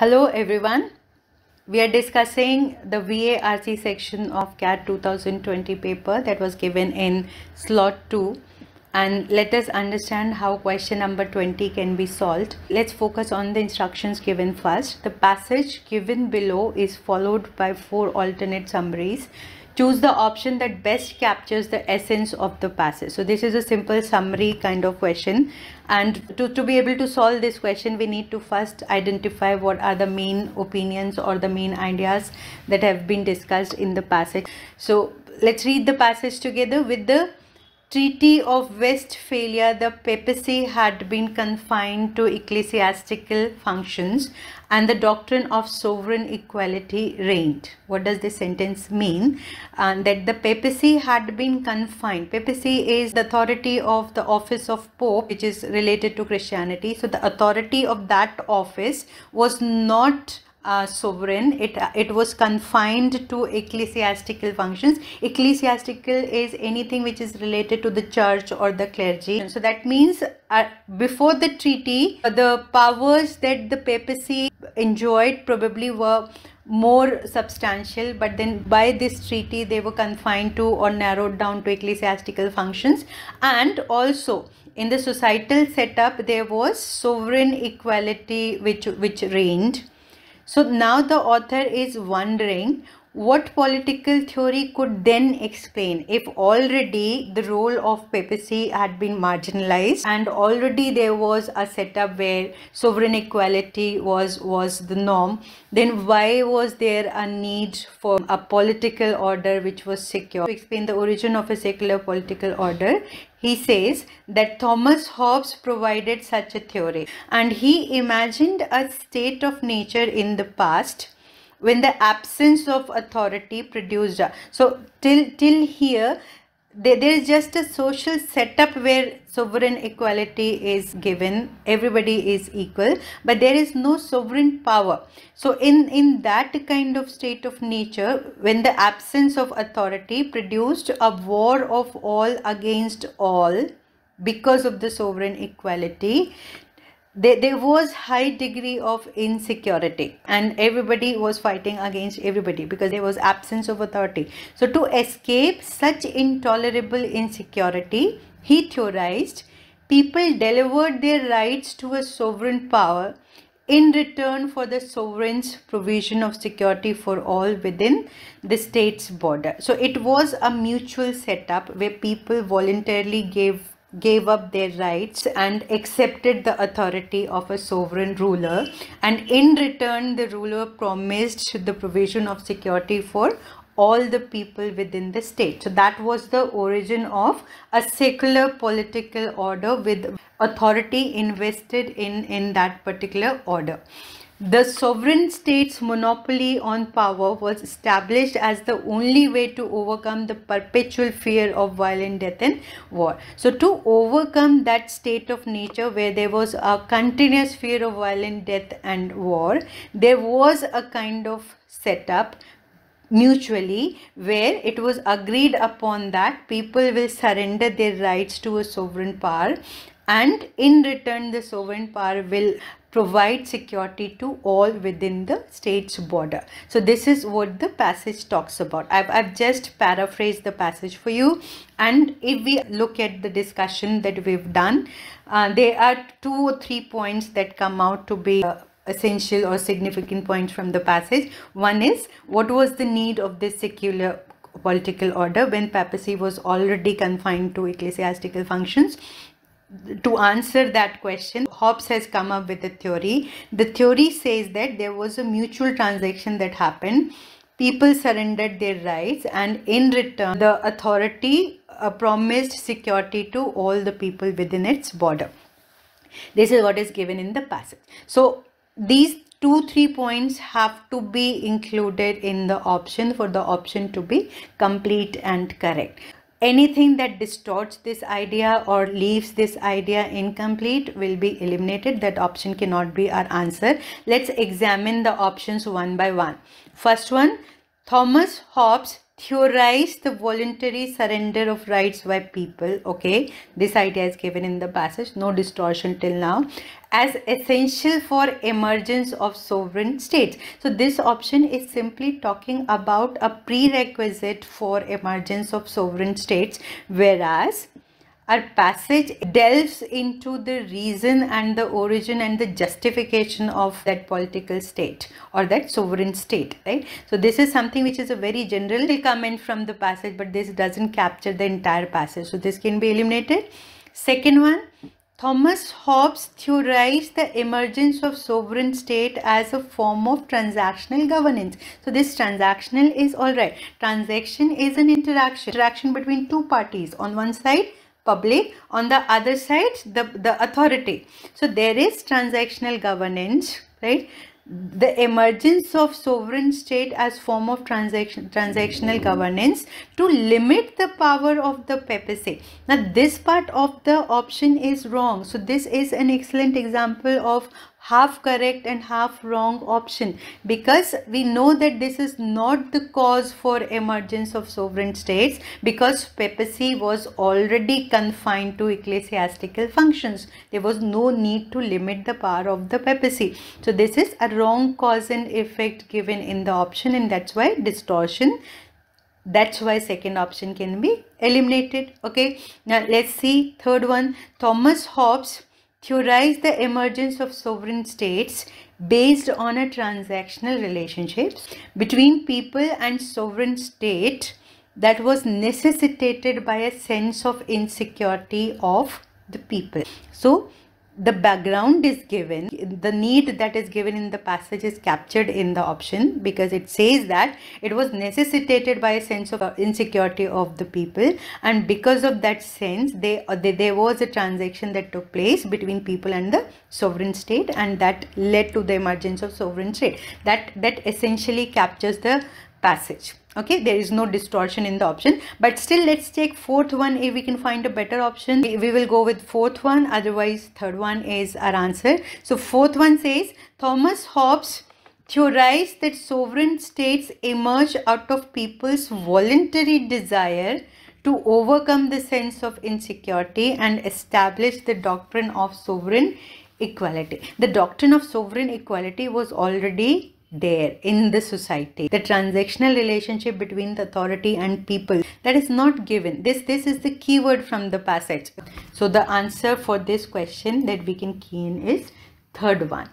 Hello everyone. We are discussing the VARC section of CAT 2020 paper that was given in slot 2 and let us understand how question number 20 can be solved. Let's focus on the instructions given first. The passage given below is followed by four alternate summaries choose the option that best captures the essence of the passage. So this is a simple summary kind of question. And to, to be able to solve this question we need to first identify what are the main opinions or the main ideas that have been discussed in the passage. So let's read the passage together with the Treaty of Westphalia, the papacy had been confined to ecclesiastical functions and the doctrine of sovereign equality reigned. What does this sentence mean? Uh, that the papacy had been confined. Papacy is the authority of the office of Pope, which is related to Christianity. So the authority of that office was not sovereign. It it was confined to ecclesiastical functions. Ecclesiastical is anything which is related to the church or the clergy. So that means uh, before the treaty the powers that the papacy enjoyed probably were more substantial but then by this treaty they were confined to or narrowed down to ecclesiastical functions. And also in the societal setup there was sovereign equality which which reigned so now the author is wondering what political theory could then explain if already the role of papacy had been marginalized and already there was a setup where sovereign equality was was the norm? Then why was there a need for a political order which was secure? To explain the origin of a secular political order he says that Thomas Hobbes provided such a theory and he imagined a state of nature in the past when the absence of authority produced. So till, till here there, there is just a social setup where sovereign equality is given everybody is equal but there is no sovereign power so in in that kind of state of nature when the absence of authority produced a war of all against all because of the sovereign equality there, there was high degree of insecurity and everybody was fighting against everybody because there was absence of authority. So to escape such intolerable insecurity he theorized people delivered their rights to a sovereign power in return for the sovereign's provision of security for all within the state's border. So it was a mutual setup where people voluntarily gave gave up their rights and accepted the authority of a sovereign ruler. And in return the ruler promised the provision of security for all the people within the state. So that was the origin of a secular political order with authority invested in in that particular order the sovereign state's monopoly on power was established as the only way to overcome the perpetual fear of violent death and war. So to overcome that state of nature where there was a continuous fear of violent death and war, there was a kind of setup mutually where it was agreed upon that people will surrender their rights to a sovereign power and in return the sovereign power will provide security to all within the state's border. So this is what the passage talks about. I've, I've just paraphrased the passage for you and if we look at the discussion that we've done, uh, there are two or three points that come out to be uh, essential or significant points from the passage. One is what was the need of this secular political order when papacy was already confined to ecclesiastical functions to answer that question, Hobbes has come up with a theory. The theory says that there was a mutual transaction that happened. People surrendered their rights and in return, the authority uh, promised security to all the people within its border. This is what is given in the passage. So, these two three points have to be included in the option for the option to be complete and correct anything that distorts this idea or leaves this idea incomplete will be eliminated. That option cannot be our answer. Let's examine the options one by one. First one thomas hobbes theorize the voluntary surrender of rights by people okay? This idea is given in the passage no distortion till now as essential for emergence of sovereign states. So this option is simply talking about a prerequisite for emergence of sovereign states whereas our passage delves into the reason and the origin and the justification of that political state or that sovereign state right so this is something which is a very general comment from the passage but this doesn't capture the entire passage so this can be eliminated second one Thomas Hobbes theorized the emergence of sovereign state as a form of transactional governance. So this transactional is alright. Transaction is an interaction, interaction between two parties. On one side, public. On the other side the the authority. So there is transactional governance right? The emergence of sovereign state as form of transaction transactional governance to limit the power of the papacy. Now this part of the option is wrong. So this is an excellent example of half correct and half wrong option because we know that this is not the cause for emergence of sovereign states because papacy was already confined to ecclesiastical functions. There was no need to limit the power of the papacy so this is a wrong cause and effect given in the option and that's why distortion that's why second option can be eliminated. Okay. Now let's see third one. Thomas hobbes theorized the emergence of sovereign states based on a transactional relationship between people and sovereign state that was necessitated by a sense of insecurity of the people. So the background is given the need that is given in the passage is captured in the option because it says that it was necessitated by a sense of insecurity of the people and because of that sense they, uh, they there was a transaction that took place between people and the sovereign state and that led to the emergence of sovereign state. That that essentially captures the passage. Okay there is no distortion in the option but still let's take fourth one if we can find a better option. We will go with fourth one otherwise third one is our answer. So fourth one says thomas hobbes theorized that sovereign states emerge out of people's voluntary desire to overcome the sense of insecurity and establish the doctrine of sovereign equality. The doctrine of sovereign equality was already there in the society. The transactional relationship between the authority and people that is not given. This this is the keyword from the passage. So the answer for this question that we can key in is third one